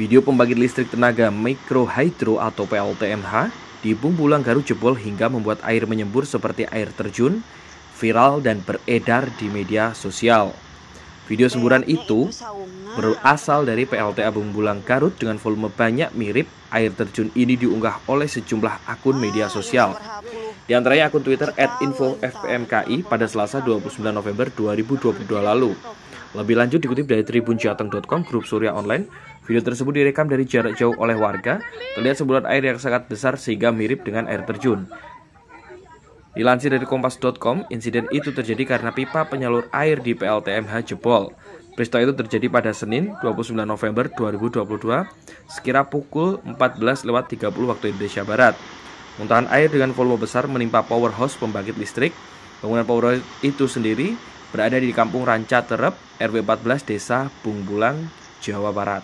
Video pembangkit listrik tenaga mikro hydro atau PLTMH di Bumbulang Garut jebol hingga membuat air menyembur seperti air terjun, viral dan beredar di media sosial. Video semburan itu berasal dari PLTA Bumbulang Garut dengan volume banyak mirip air terjun ini diunggah oleh sejumlah akun media sosial. Di antaranya akun Twitter @info_fpmki pada Selasa 29 November 2022 lalu. Lebih lanjut dikutip dari tribunjateng.com grup Surya Online, video tersebut direkam dari jarak jauh oleh warga, terlihat semburan air yang sangat besar sehingga mirip dengan air terjun. Dilansir dari kompas.com, insiden itu terjadi karena pipa penyalur air di PLTMH jebol. Peristiwa itu terjadi pada Senin 29 November 2022 sekira pukul 14.30 waktu Indonesia Barat. Muntahan air dengan volume besar menimpa powerhouse pembangkit listrik. Bangunan powerhouse itu sendiri berada di Kampung Ranca Terep, RW 14 Desa Bungbulang, Jawa Barat.